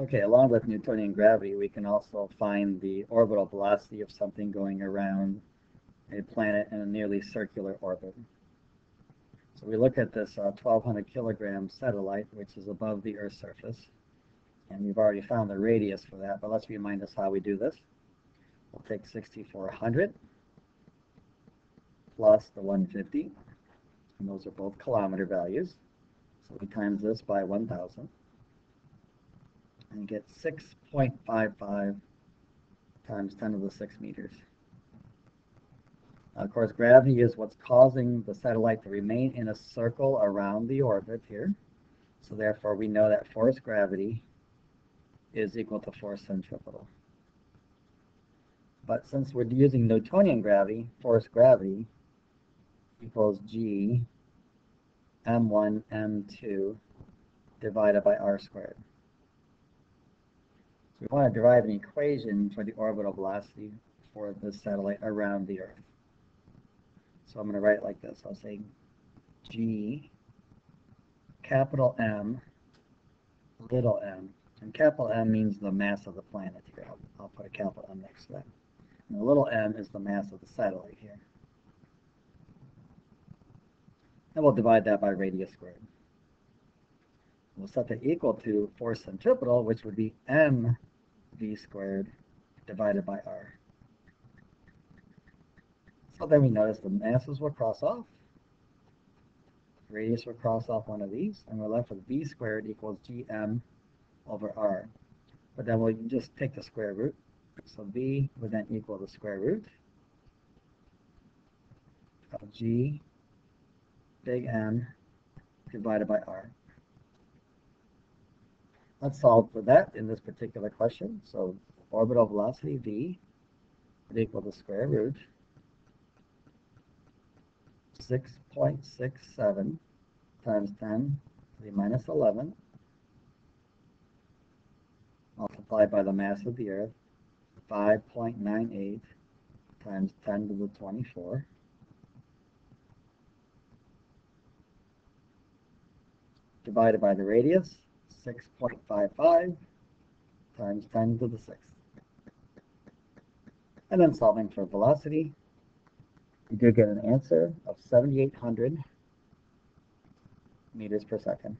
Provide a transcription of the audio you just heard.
Okay, along with Newtonian gravity, we can also find the orbital velocity of something going around a planet in a nearly circular orbit. So we look at this uh, 1200 kilogram satellite, which is above the Earth's surface. And we've already found the radius for that, but let's remind us how we do this. We'll take 6400 plus the 150, and those are both kilometer values. So we times this by 1000 and get 6.55 times 10 to the 6 meters. Of course, gravity is what's causing the satellite to remain in a circle around the orbit here. So therefore, we know that force gravity is equal to force centripetal. But since we're using Newtonian gravity, force gravity equals G m1 m2 divided by r squared. We want to derive an equation for the orbital velocity for the satellite around the Earth. So I'm going to write it like this. I'll say G capital M little m. And capital M means the mass of the planet here. I'll, I'll put a capital M next to that. And the little m is the mass of the satellite here. And we'll divide that by radius squared. We'll set that equal to force centripetal, which would be mv squared divided by r. So then we notice the masses will cross off. Radius will cross off one of these, and we're left with v squared equals gm over r. But then we'll just take the square root. So v would then equal the square root of g big M divided by R. Let's solve for that in this particular question. So orbital velocity v would equal the square root 6.67 times 10 to the minus 11 multiplied by the mass of the Earth 5.98 times 10 to the 24 divided by the radius, 6.55 times 10 to the 6th. And then solving for velocity, we do get an answer of 7,800 meters per second.